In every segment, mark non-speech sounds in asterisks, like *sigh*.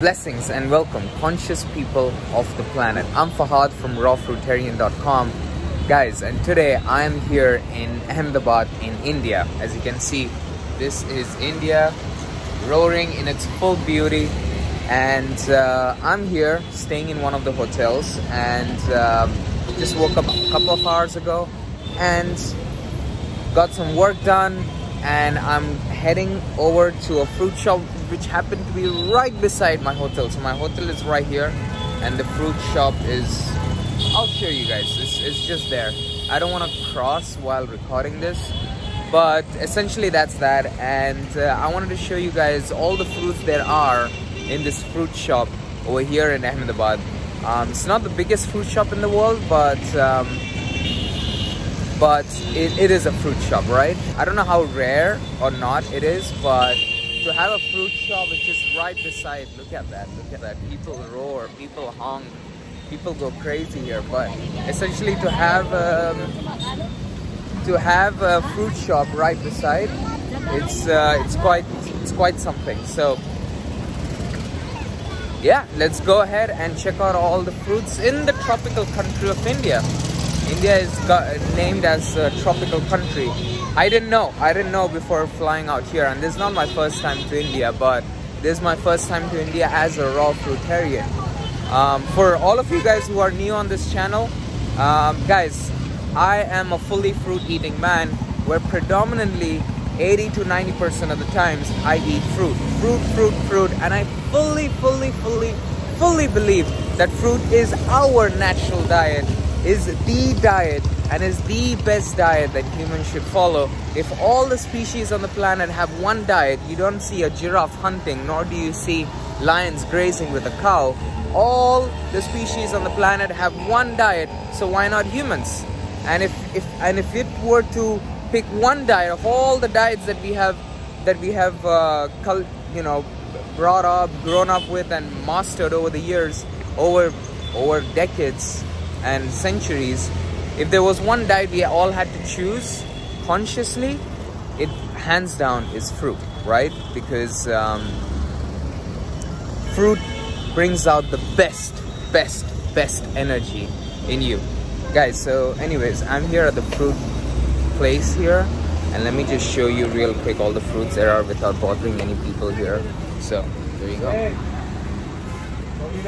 Blessings and welcome, conscious people of the planet. I'm Fahad from rawfruitarian.com. Guys, and today I am here in Ahmedabad in India. As you can see, this is India roaring in its full beauty. And uh, I'm here staying in one of the hotels and um, just woke up a couple of hours ago and got some work done and I'm heading over to a fruit shop which happened to be right beside my hotel. So my hotel is right here and the fruit shop is, I'll show you guys, it's, it's just there. I don't want to cross while recording this, but essentially that's that. And uh, I wanted to show you guys all the fruits there are in this fruit shop over here in Ahmedabad. Um, it's not the biggest fruit shop in the world, but um, but it, it is a fruit shop, right? I don't know how rare or not it is, but to have a fruit shop which is right beside, look at that, look at that. People roar, people honk, people go crazy here. But essentially to have um, to have a fruit shop right beside, it's uh, it's quite it's quite something. So yeah, let's go ahead and check out all the fruits in the tropical country of India. India is got, named as a tropical country. I didn't know. I didn't know before flying out here. And this is not my first time to India, but this is my first time to India as a raw fruitarian. Um, for all of you guys who are new on this channel, um, guys, I am a fully fruit eating man where predominantly 80 to 90% of the times I eat fruit. Fruit, fruit, fruit. And I fully, fully, fully, fully believe that fruit is our natural diet is the diet and is the best diet that humans should follow. If all the species on the planet have one diet, you don't see a giraffe hunting, nor do you see lions grazing with a cow. All the species on the planet have one diet, so why not humans? And if, if and if it were to pick one diet of all the diets that we have that we have uh, you know brought up, grown up with, and mastered over the years, over over decades, and centuries, if there was one diet we all had to choose consciously, it hands down is fruit, right? Because um, fruit brings out the best, best, best energy in you. Guys, so anyways, I'm here at the fruit place here and let me just show you real quick all the fruits there are without bothering any people here. So, there you go.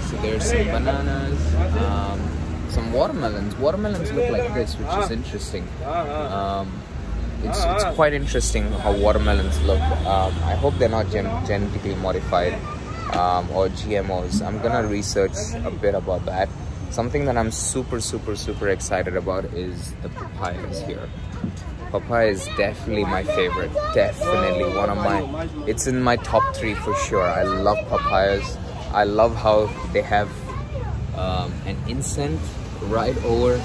So there's some bananas, um, some watermelons. Watermelons look like this, which is interesting. Um, it's, it's quite interesting how watermelons look. Um, I hope they're not gen genetically modified um, or GMOs. I'm gonna research a bit about that. Something that I'm super, super, super excited about is the papayas here. Papaya is definitely my favorite. Definitely one of my, it's in my top three for sure. I love papayas. I love how they have um, an insect right over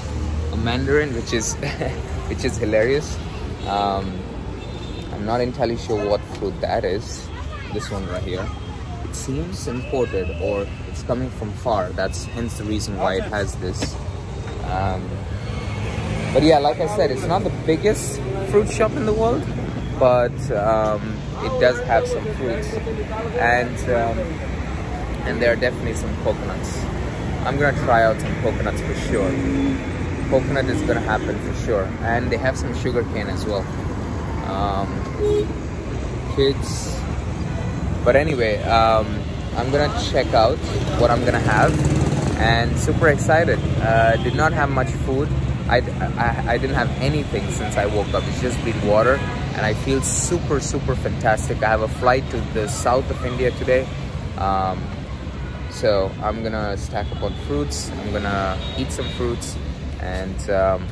a mandarin, which is *laughs* which is hilarious. Um, I'm not entirely sure what fruit that is. This one right here. It seems imported or it's coming from far. That's hence the reason why it has this. Um, but yeah, like I said, it's not the biggest fruit shop in the world, but um, it does have some fruits, and um, and there are definitely some coconuts. I'm gonna try out some coconuts for sure. Coconut is gonna happen for sure. And they have some sugar cane as well. Um, kids. But anyway, um, I'm gonna check out what I'm gonna have and super excited. Uh, did not have much food. I, I, I didn't have anything since I woke up. It's just been water and I feel super, super fantastic. I have a flight to the south of India today. Um, so I'm gonna stack up on fruits. I'm gonna eat some fruits, and um,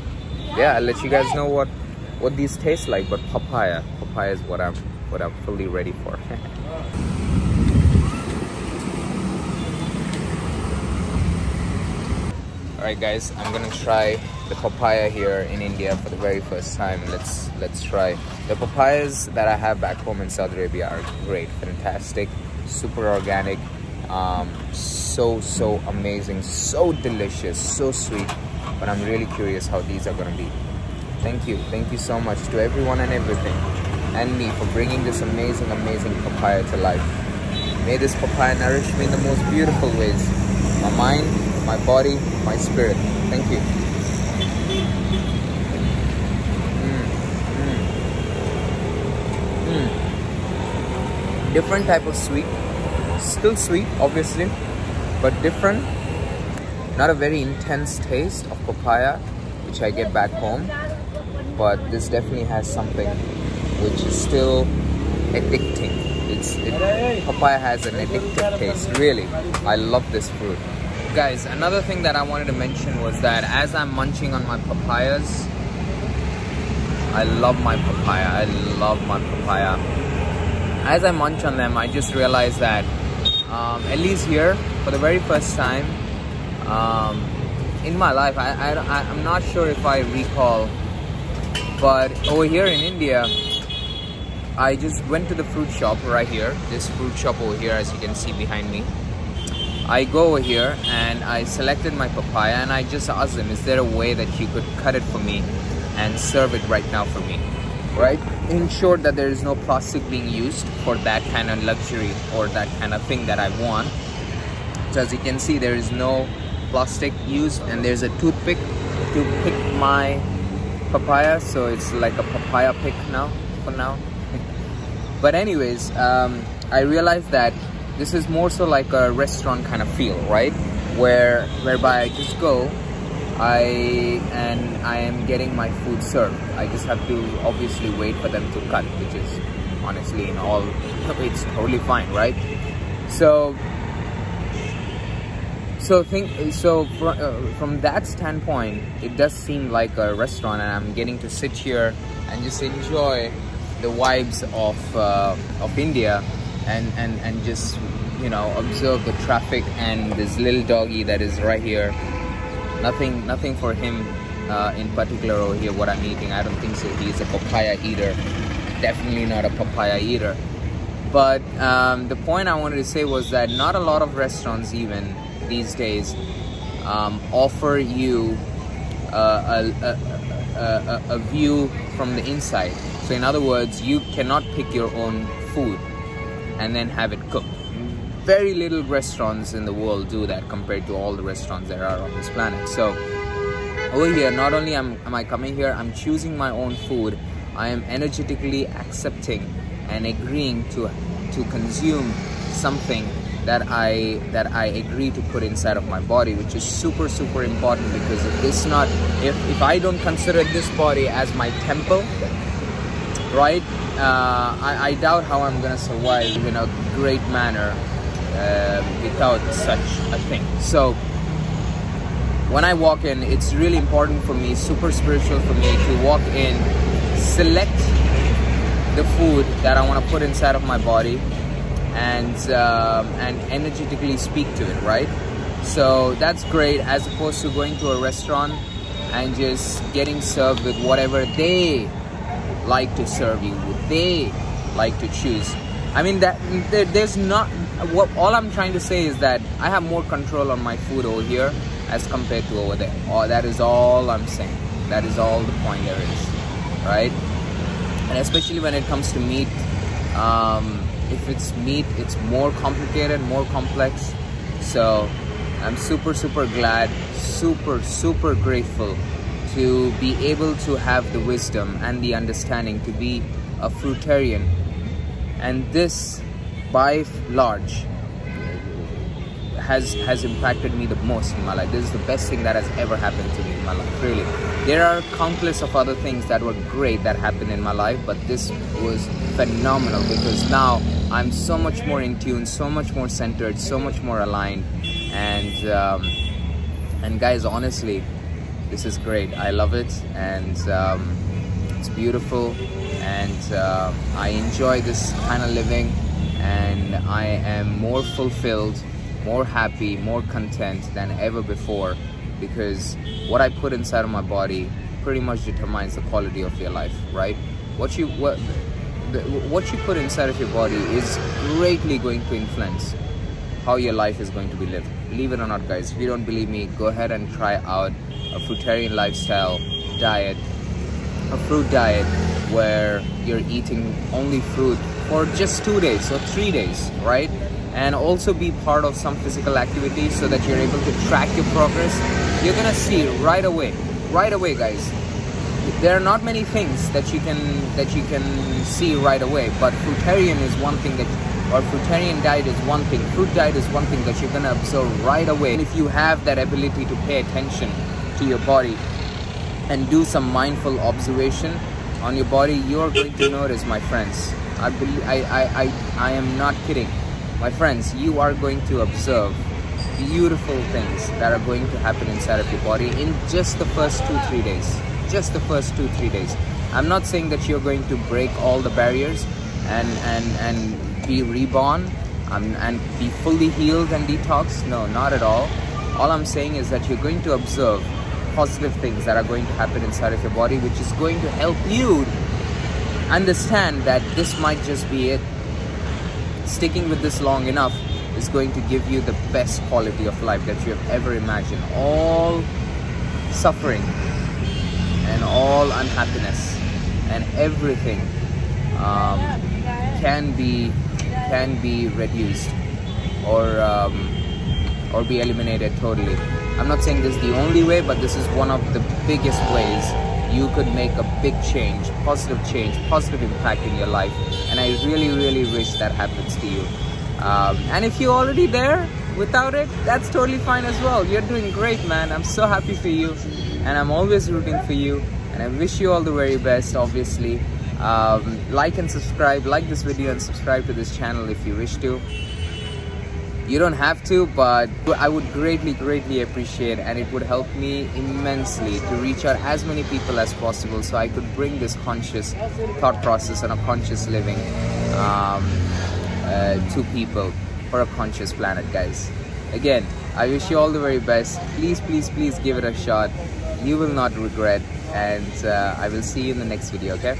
yeah, I'll let you guys know what what these taste like. But papaya, papaya is what I'm what I'm fully ready for. *laughs* Alright guys, I'm gonna try the papaya here in India for the very first time. Let's let's try. The papayas that I have back home in Saudi Arabia are great, fantastic, super organic, um, so so amazing so delicious so sweet but i'm really curious how these are going to be thank you thank you so much to everyone and everything and me for bringing this amazing amazing papaya to life May this papaya nourish me in the most beautiful ways. My mind, my body, my spirit. Thank you. Mm, mm. Mm. Different type of sweet. Still sweet, obviously, but different. Not a very intense taste of papaya, which I get back home. But this definitely has something which is still addicting. It's it, papaya has an addictive taste. Really, I love this fruit. Guys, another thing that I wanted to mention was that as I'm munching on my papayas, I love my papaya. I love my papaya. As I munch on them, I just realized that um, at least here, for the very first time um, in my life, I, I, I'm not sure if I recall, but over here in India, I just went to the fruit shop right here, this fruit shop over here as you can see behind me. I go over here and I selected my papaya and I just asked them, is there a way that you could cut it for me and serve it right now for me? Right? Ensure that there is no plastic being used for that kind of luxury or that kind of thing that I want. So as you can see, there is no plastic used and there's a toothpick to pick my papaya. So it's like a papaya pick now, for now. *laughs* But anyways, um, I realized that this is more so like a restaurant kind of feel, right? Where whereby I just go, I and I am getting my food served. I just have to obviously wait for them to cut, which is honestly in all *laughs* it's totally fine, right? So so think so fr uh, from that standpoint, it does seem like a restaurant, and I'm getting to sit here and just enjoy the vibes of uh, of India and and and just you know observe the traffic and this little doggy that is right here nothing nothing for him uh, in particular over here what I'm eating. I don't think so. He's a papaya eater. Definitely not a papaya eater. But um, the point I wanted to say was that not a lot of restaurants even these days um, offer you uh, a, a, a, a view from the inside. So in other words, you cannot pick your own food and then have it cooked. Very little restaurants in the world do that compared to all the restaurants there are on this planet. So over here, not only am, am I coming here, I'm choosing my own food. I am energetically accepting and agreeing to to consume something that I that I agree to put inside of my body, which is super super important because if this not if if I don't consider this body as my temple, right? Uh, I, I, doubt how I'm gonna survive in a great manner uh, without such a thing. So when I walk in, it's really important for me, super spiritual for me to walk in, select the food that I want to put inside of my body, and um, and energetically speak to it, right? So that's great as opposed to going to a restaurant and just getting served with whatever they like to serve you they like to choose i mean that there, there's not what all i'm trying to say is that i have more control on my food over here as compared to over there. Oh that is all i'm saying. That is all the point there is right? And especially when it comes to meat um, if it's meat it's more complicated more complex. So i'm super super glad super super grateful to be able to have the wisdom and the understanding to be a fruitarian and this by large has has impacted me the most in my life. This is the best thing that has ever happened to me in my life really. There are countless of other things that were great that happened in my life but this was phenomenal because now i'm so much more in tune so much more centered so much more aligned. And um, and guys honestly this is great. I love it. And um, it's beautiful and uh, i enjoy this kind of living and i am more fulfilled more happy more content than ever before because what i put inside of my body pretty much determines the quality of your life right? What you what what you put inside of your body is greatly going to influence how your life is going to be lived. Believe it or not guys if you don't believe me go ahead and try out a fruitarian lifestyle diet, a fruit diet where you're eating only fruit for just two days or three days, right? and also be part of some physical activity so that you're able to track your progress. You're gonna see right away right away guys. There are not many things that you can that you can see right away but fruitarian is one thing that or fruitarian diet is one thing. Fruit diet is one thing that you're gonna observe right away. And if you have that ability to pay attention to your body and do some mindful observation on your body you're going to notice my friends. I, believe, I, I, I, I am not kidding. My friends you are going to observe beautiful things that are going to happen inside of your body in just the first two three days. Just the first two three days. I'm not saying that you're going to break all the barriers and and and be reborn um, and be fully healed and detoxed. No not at all. All i'm saying is that you're going to observe positive things that are going to happen inside of your body which is going to help you understand that this might just be it sticking with this long enough is going to give you the best quality of life that you have ever imagined all suffering and all unhappiness and everything um, can be can be reduced or um, or be eliminated totally. I'm not saying this is the only way, but this is one of the biggest ways you could make a big change, positive change, positive impact in your life. And I really, really wish that happens to you. Um, and if you're already there without it, that's totally fine as well. You're doing great, man. I'm so happy for you and I'm always rooting for you and I wish you all the very best obviously um, like and subscribe like this video and subscribe to this channel if you wish to you don't have to but I would greatly greatly appreciate and it would help me immensely to reach out as many people as possible so I could bring this conscious thought process and a conscious living um, uh, to people for a conscious planet guys. Again I wish you all the very best. Please please please give it a shot. You will not regret and uh, I will see you in the next video okay